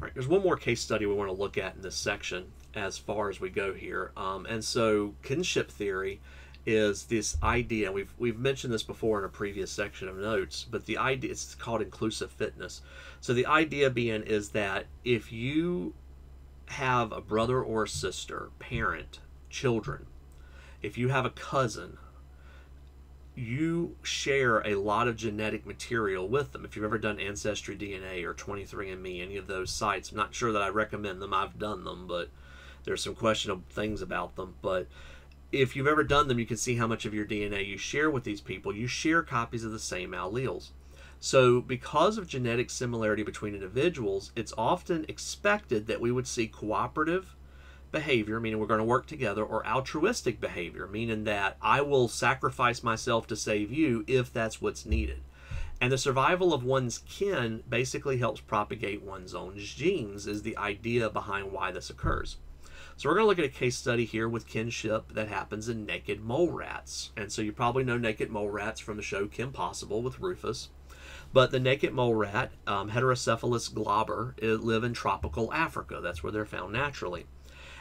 Right, there's one more case study we want to look at in this section as far as we go here. Um, and so, kinship theory is this idea. We've we've mentioned this before in a previous section of notes, but the idea it's called inclusive fitness. So the idea being is that if you have a brother or a sister, parent, children, if you have a cousin, you share a lot of genetic material with them. If you've ever done Ancestry DNA or 23andMe, any of those sites, I'm not sure that I recommend them. I've done them, but there's some questionable things about them. But if you've ever done them, you can see how much of your DNA you share with these people. You share copies of the same alleles. So, because of genetic similarity between individuals, it's often expected that we would see cooperative behavior, meaning we're going to work together, or altruistic behavior, meaning that I will sacrifice myself to save you if that's what's needed. And the survival of one's kin basically helps propagate one's own genes, is the idea behind why this occurs. So we're going to look at a case study here with kinship that happens in naked mole rats. And so you probably know naked mole rats from the show Kim Possible with Rufus. But the naked mole rat, um, Heterocephalus glaber, live in tropical Africa. That's where they're found naturally.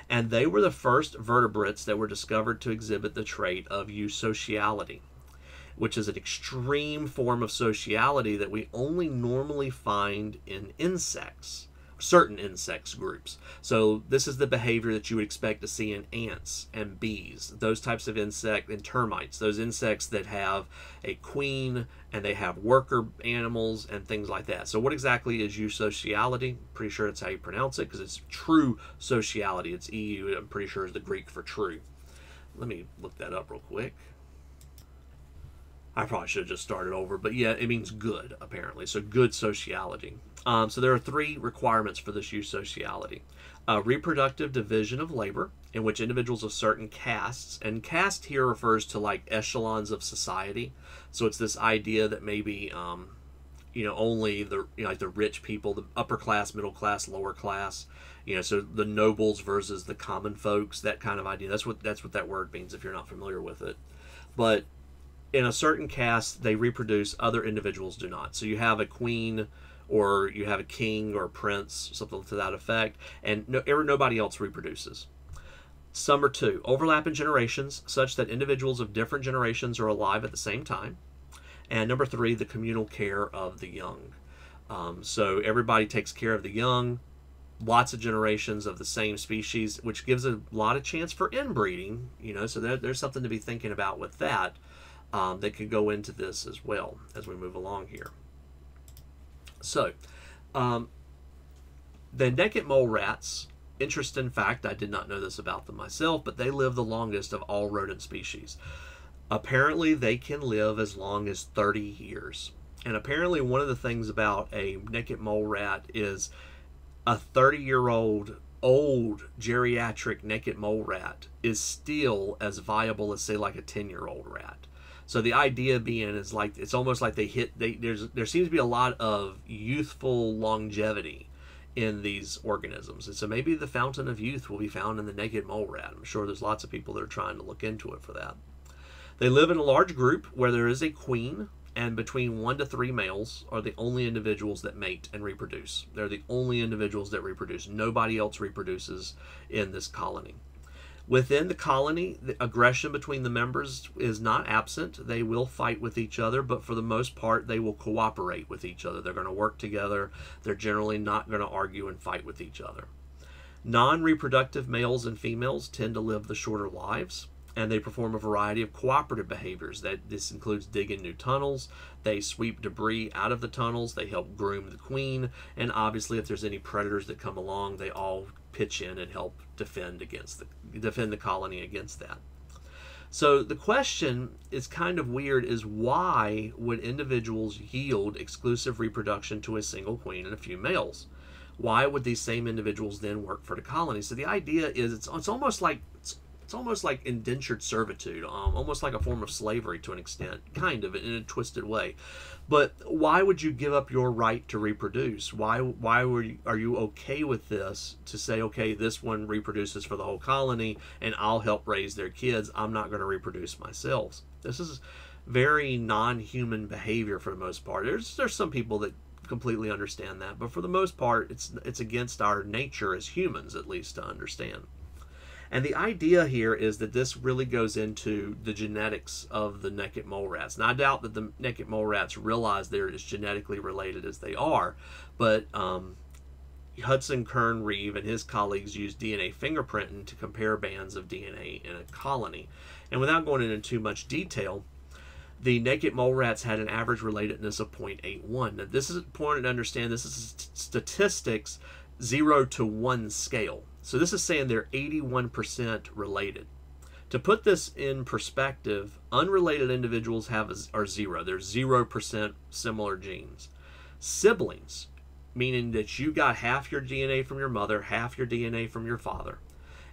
And they were the first vertebrates that were discovered to exhibit the trait of eusociality, which is an extreme form of sociality that we only normally find in insects certain insects groups. So this is the behavior that you would expect to see in ants and bees, those types of insect and termites, those insects that have a queen and they have worker animals and things like that. So what exactly is eusociality? Pretty sure that's how you pronounce it because it's true sociality. It's EU, I'm pretty sure is the Greek for true. Let me look that up real quick. I probably should have just started over, but yeah, it means good, apparently. So good sociality. Um, so there are three requirements for this eusociality. A reproductive division of labor, in which individuals of certain castes, and caste here refers to like echelons of society. So it's this idea that maybe, um, you know, only the you know, like the rich people, the upper class, middle class, lower class, you know, so the nobles versus the common folks, that kind of idea. That's what that's what that word means if you're not familiar with it. But in a certain caste, they reproduce, other individuals do not. So you have a queen or you have a king or a prince, something to that effect, and no, nobody else reproduces. Number two, overlap in generations such that individuals of different generations are alive at the same time. And number three, the communal care of the young. Um, so everybody takes care of the young, lots of generations of the same species, which gives a lot of chance for inbreeding. You know, so there, there's something to be thinking about with that um, that could go into this as well as we move along here. So, um, the naked mole rats, interesting fact, I did not know this about them myself, but they live the longest of all rodent species. Apparently, they can live as long as 30 years. And apparently, one of the things about a naked mole rat is a 30 year old old geriatric naked mole rat is still as viable as say like a 10 year old rat so the idea being is like it's almost like they hit they there's there seems to be a lot of youthful longevity in these organisms. And so maybe the fountain of youth will be found in the naked mole rat. I'm sure there's lots of people that are trying to look into it for that. They live in a large group where there is a queen and between one to three males are the only individuals that mate and reproduce. They're the only individuals that reproduce. Nobody else reproduces in this colony. Within the colony, the aggression between the members is not absent. They will fight with each other, but for the most part, they will cooperate with each other. They're going to work together. They're generally not going to argue and fight with each other. Non reproductive males and females tend to live the shorter lives and they perform a variety of cooperative behaviors. That this includes digging new tunnels, they sweep debris out of the tunnels, they help groom the queen, and obviously if there's any predators that come along, they all pitch in and help defend against the defend the colony against that. So the question is kind of weird is why would individuals yield exclusive reproduction to a single queen and a few males? Why would these same individuals then work for the colony? So the idea is it's, it's almost like it's it's almost like indentured servitude, um, almost like a form of slavery to an extent, kind of in a twisted way. But why would you give up your right to reproduce? Why why were you, are you okay with this to say okay this one reproduces for the whole colony and I'll help raise their kids. I'm not going to reproduce myself. This is very non-human behavior for the most part. There's there's some people that completely understand that, but for the most part, it's it's against our nature as humans, at least, to understand. And the idea here is that this really goes into the genetics of the naked mole rats. Now, I doubt that the naked mole rats realize they're as genetically related as they are, but um, Hudson Kern Reeve and his colleagues used DNA fingerprinting to compare bands of DNA in a colony. And without going into too much detail, the naked mole rats had an average relatedness of 0.81. Now, this is important to understand. This is statistics 0 to 1 scale. So this is saying they're 81% related. To put this in perspective, unrelated individuals have are zero. They're 0% similar genes. Siblings, meaning that you got half your DNA from your mother, half your DNA from your father,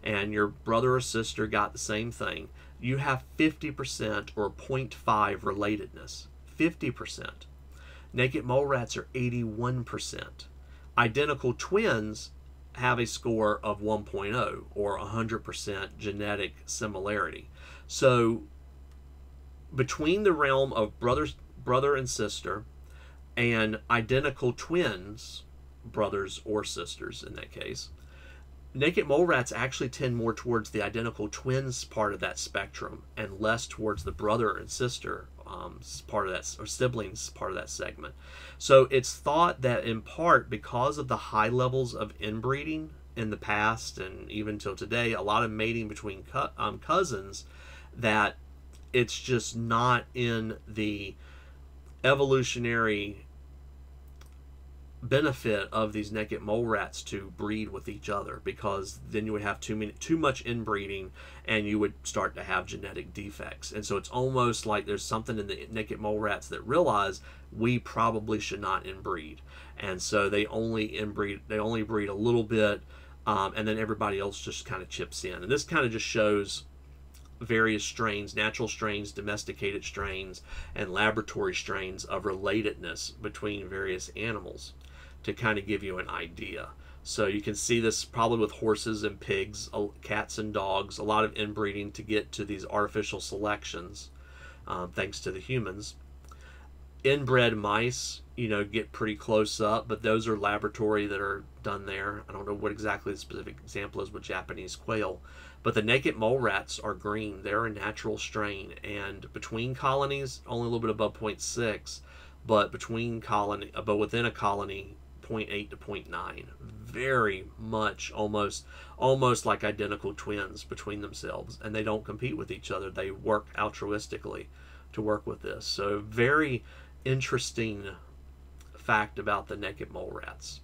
and your brother or sister got the same thing, you have 50% or 0.5 relatedness. 50%. Naked mole rats are 81%. Identical twins have a score of 1.0 or 100% genetic similarity. So between the realm of brothers, brother and sister and identical twins, brothers or sisters in that case, naked mole rats actually tend more towards the identical twins part of that spectrum and less towards the brother and sister um, part of that or siblings part of that segment. So it's thought that in part because of the high levels of inbreeding in the past and even till today, a lot of mating between co- um, cousins, that it's just not in the evolutionary benefit of these naked mole rats to breed with each other because then you would have too many too much inbreeding and you would start to have genetic defects. And so it's almost like there's something in the naked mole rats that realize we probably should not inbreed. And so they only inbreed they only breed a little bit um, and then everybody else just kind of chips in. And this kind of just shows various strains, natural strains, domesticated strains, and laboratory strains of relatedness between various animals to kind of give you an idea. So you can see this probably with horses and pigs, cats and dogs, a lot of inbreeding to get to these artificial selections, um, thanks to the humans. Inbred mice, you know, get pretty close up, but those are laboratory that are done there. I don't know what exactly the specific example is with Japanese quail, but the naked mole rats are green. They're a natural strain, and between colonies, only a little bit above 0.6, but between colony, but within a colony, 0.8 to 0.9 very much almost almost like identical twins between themselves and they don't compete with each other. They work altruistically to work with this. So very interesting fact about the naked mole rats